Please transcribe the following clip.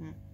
Mm.